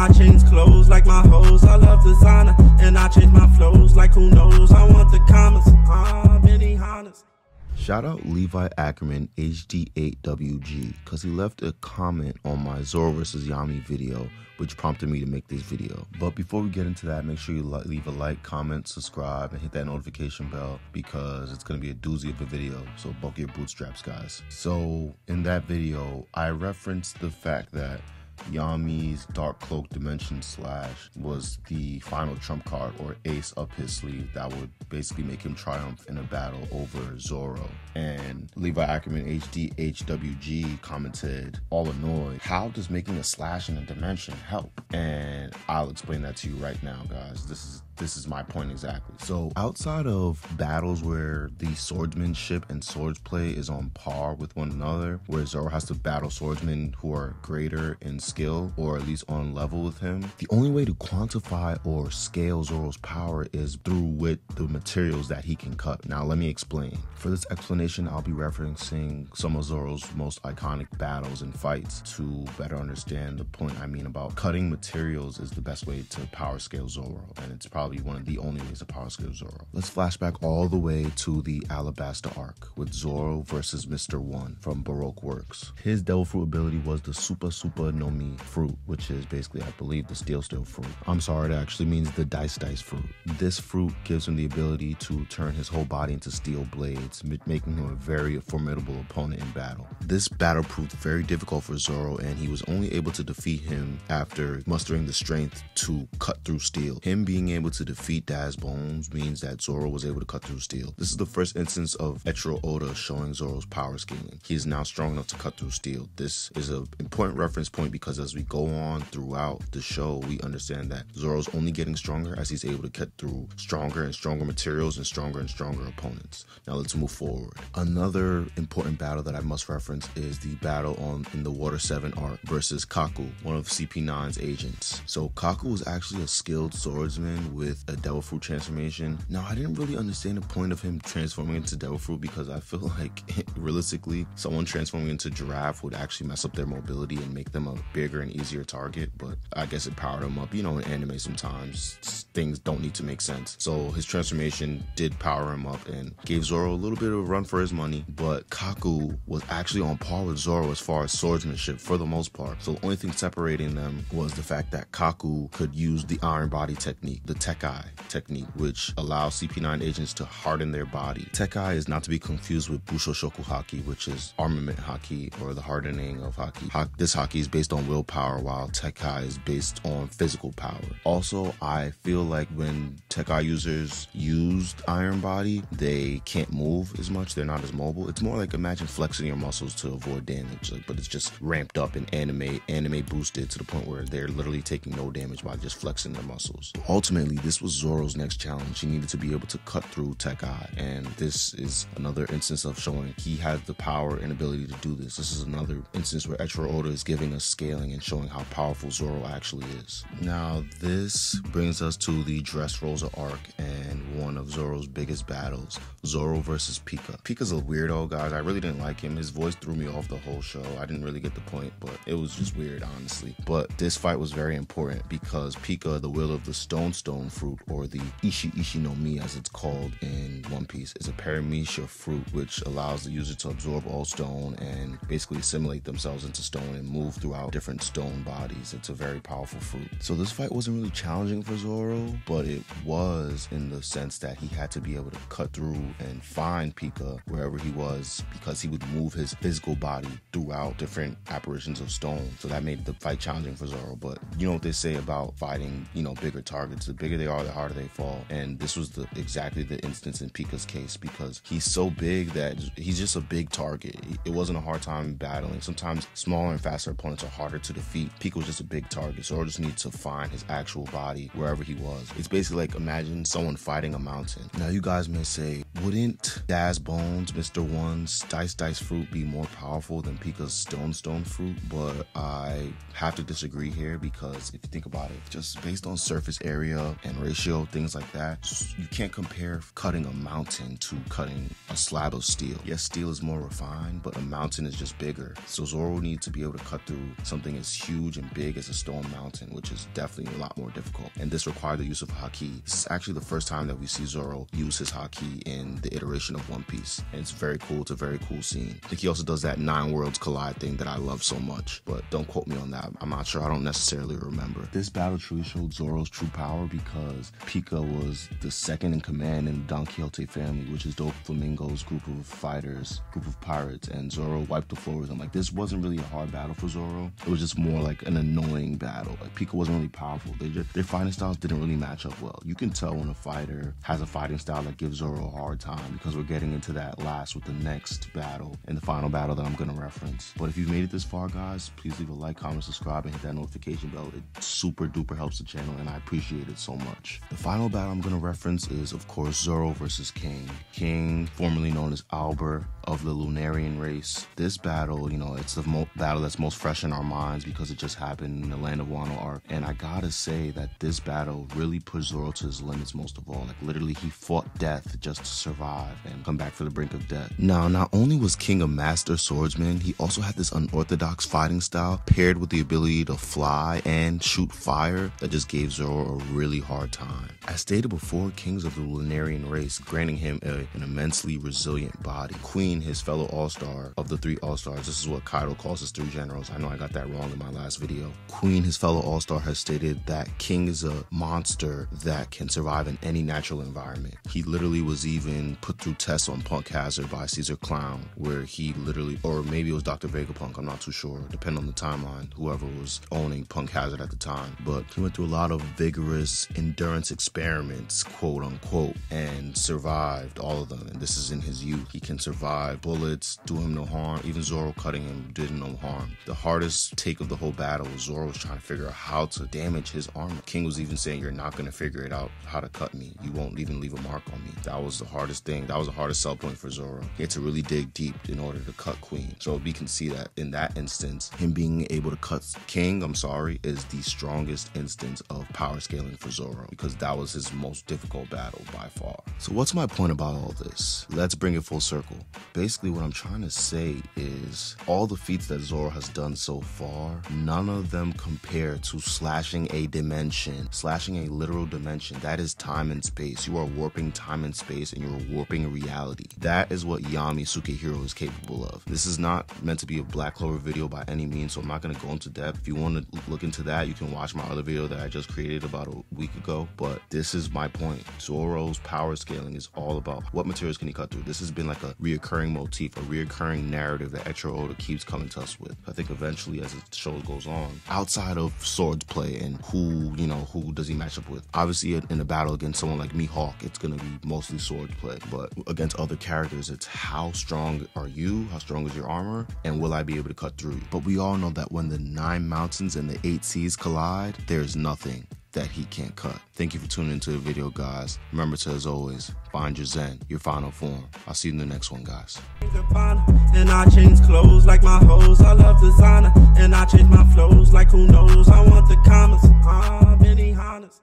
I change clothes like my hoes. I love designer, and I change my flows like who knows. I want the commas, ah, many Hondas. Shout out Levi Ackerman HD8WG because he left a comment on my Zoro vs. Yami video, which prompted me to make this video. But before we get into that, make sure you leave a like, comment, subscribe, and hit that notification bell because it's gonna be a doozy of a video. So buckle your bootstraps, guys. So in that video, I referenced the fact that Yami's Dark Cloak Dimension Slash was the final trump card or ace up his sleeve that would basically make him triumph in a battle over Zoro. And Levi Ackerman HD HWG commented, all annoyed, how does making a slash in a dimension help? And I'll explain that to you right now, guys. This is this is my point exactly. So, outside of battles where the swordsmanship and swordsplay is on par with one another, where Zoro has to battle swordsmen who are greater in skill or at least on level with him, the only way to quantify or scale Zoro's power is through with the materials that he can cut. Now, let me explain. For this explanation, I'll be referencing some of Zoro's most iconic battles and fights to better understand the point I mean about cutting materials is the best way to power scale Zoro, and it's probably one of the only ways to power scale Zoro. Let's flashback all the way to the Alabasta arc with Zoro versus Mr. One from Baroque Works. His Devil Fruit ability was the Supa Supa no Mi fruit, which is basically, I believe, the Steel Steel fruit. I'm sorry, it actually means the Dice Dice fruit. This fruit gives him the ability to turn his whole body into steel blades, making him a very formidable opponent in battle. This battle proved very difficult for Zoro, and he was only able to defeat him after mustering the strength to cut through steel. Him being able to defeat Daz Bones means that Zoro was able to cut through steel. This is the first instance of Eiichiro Oda showing Zoro's power scaling. He is now strong enough to cut through steel. This is an important reference point because as we go on throughout the show, we understand that Zoro's only getting stronger as he's able to cut through stronger and stronger materials and stronger and stronger opponents. Now let's move forward. Another important battle that I must reference is the battle on in the Water 7 arc versus Kaku, one of CP9's agents. So Kaku was actually a skilled swordsman with with a devil fruit transformation. Now, I didn't really understand the point of him transforming into devil fruit because I feel like realistically, someone transforming into giraffe would actually mess up their mobility and make them a bigger and easier target. But I guess it powered him up. You know, in anime, sometimes things don't need to make sense. So his transformation did power him up and gave Zoro a little bit of a run for his money. But Kaku was actually on par with Zoro as far as swordsmanship for the most part. So the only thing separating them was the fact that Kaku could use the iron body technique, the Tekkai technique, which allows CP9 agents to harden their body. Tekkai is not to be confused with Busoshoku Haki, which is armament haki or the hardening of haki. This haki is based on willpower, while Tekkai is based on physical power. Also, I feel like when Tekkai users used Iron Body, they can't move as much. They're not as mobile. It's more like imagine flexing your muscles to avoid damage, like, but it's just ramped up and anime anime boosted to the point where they're literally taking no damage by just flexing their muscles. Ultimately, this was Zoro's next challenge. He needed to be able to cut through Tekkai, and this is another instance of showing he has the power and ability to do this. This is another instance where Eiichiro Oda is giving us scaling and showing how powerful Zoro actually is. Now, this brings us to the Dressrosa arc and one of Zoro's biggest battles, Zoro versus Pica. Pica's a weirdo, guys. I really didn't like him. His voice threw me off the whole show. I didn't really get the point, but it was just weird, honestly. But this fight was very important because Pica, the will of the Stone Stone fruit, or the Ishi Ishi no Mi as it's called in One Piece, is a paramecia fruit which allows the user to absorb all stone and basically assimilate themselves into stone and move throughout different stone bodies. It's a very powerful fruit. So this fight wasn't really challenging for Zoro, but it was in the sense that he had to be able to cut through and find Pica wherever he was because he would move his physical body throughout different apparitions of stone. So that made the fight challenging for Zoro. But you know what they say about fighting, you know, bigger targets. The bigger they are, the harder they fall. And this was the exactly the instance in Pica's case because he's so big that he's just a big target. It wasn't a hard time battling. Sometimes smaller and faster opponents are harder to defeat. Pica was just a big target, so just needs to find his actual body wherever he was. It's basically like imagine someone fighting a mountain. Now you guys may say, wouldn't Daz Bones, Mr. One's Dice Dice Fruit be more powerful than Pica's Stone Stone Fruit? But I have to disagree here because if you think about it, just based on surface area and ratio things like that. You can't compare cutting a mountain to cutting a slab of steel. Yes, steel is more refined, but a mountain is just bigger. So Zoro needs to be able to cut through some something as huge and big as a stone mountain, which is definitely a lot more difficult. And this required the use of haki. Is actually the first time that we see Zoro use his haki in the iteration of One Piece. And it's very cool. It's a very cool scene. I think he also does that nine worlds collide thing that I love so much. But don't quote me on that. I'm not sure. I don't necessarily remember. This battle truly showed Zoro's true power because Pica was the second in command in the Don Quixote family, which is Doflamingo's group of fighters, group of pirates, and Zoro wiped the floor with them. Like this wasn't really a hard battle for Zoro. It was just more like an annoying battle. Like Pica wasn't really powerful. They just their fighting styles didn't really match up well. You can tell when a fighter has a fighting style that gives Zoro a hard time because we're getting into that last with the next battle and the final battle that I'm gonna reference. But if you've made it this far, guys, please leave a like, comment, subscribe, and hit that notification bell. It super duper helps the channel, and I appreciate it so much. The final battle I'm gonna reference is, of course, Zoro versus King. King, formerly known as Albert of the Lunarian race. This battle, you know, it's the mo- battle that's most fresh in our minds because it just happened in the land of Wano arc. And I gotta say that this battle really put Zoro to his limits most of all. Like literally, he fought death just to survive and come back for the brink of death. Now, not only was King a master swordsman, he also had this unorthodox fighting style paired with the ability to fly and shoot fire that just gave Zoro a really hard time. As stated before, kings of the Lunarian race, granting him a, an immensely resilient body. Queen, his fellow all-star of the three all-stars, this is what Kaido calls his three generals. I know I got that wrong in my last video. Queen, his fellow all-star, has stated that King is a monster that can survive in any natural environment. He literally was even put through tests on Punk Hazard by Caesar Clown, where he literally, or maybe it was Dr. Vegapunk, I'm not too sure, depending on the timeline, whoever was owning Punk Hazard at the time. But he went through a lot of vigorous endurance experiments, quote unquote, and survived all of them. And this is in his youth. He can survive bullets, do him no harm. Even Zoro cutting him did no harm. The hardest take of the whole battle Zoro was trying to figure out how to damage his armor. King was even saying, You're not gonna figure it out how to cut me. You won't even leave a mark on me. That was the hardest thing. That was the hardest sell point for Zoro. He had to really dig deep in order to cut Queen. So we can see that in that instance, him being able to cut King, I'm sorry, is the strongest instance of power scaling for Zoro because that was his most difficult battle by far. So what's my point about all this? Let's bring it full circle. Basically, what I'm trying to say is all the feats that Zoro has done so far, none of them compare to slashing a dimension, slashing a literal dimension. That is time and space. You are warping time and space and you're warping reality. That is what Yami Sukehiro is capable of. This is not meant to be a Black Clover video by any means, so I'm not going to go into depth. If you want to look into that, you can watch my other video that I just created about a week ago. But this is my point. Zoro's power scaling is all about what materials can he cut through. This has been like a reoccurring motif, a reoccurring narrative that Eiichiro Oda keeps coming to us with. I think eventually, the show goes on, outside of swords play and who, you know, who does he match up with? Obviously, in a battle against someone like Mihawk, it's going to be mostly swords play. But against other characters, it's how strong are you? How strong is your armor? And will I be able to cut through? But we all know that when the nine mountains and the eight seas collide, there's nothing that he can't cut. Thank you for tuning into the video, guys. Remember to, as always, find your zen, your final form. I'll see you in the next one, guys. And I change clothes like my hoes. I love designer. And I change my flows like who knows. I want the commas. Ah, many Hondas.